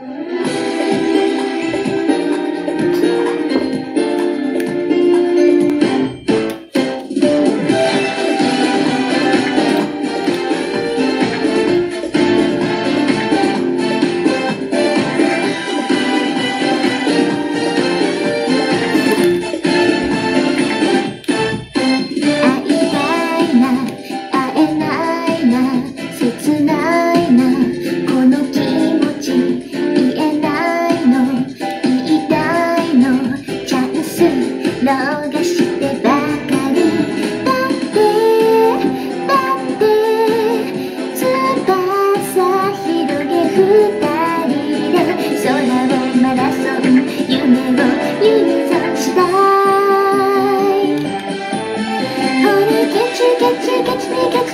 Mm-hmm. Catch me, catch me.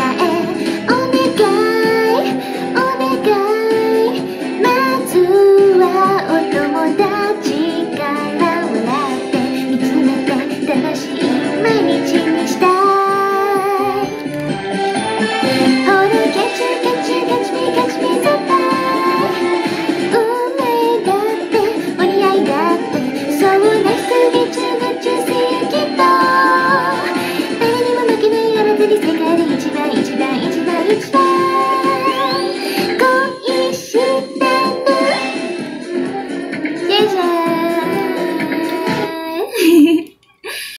it's fine.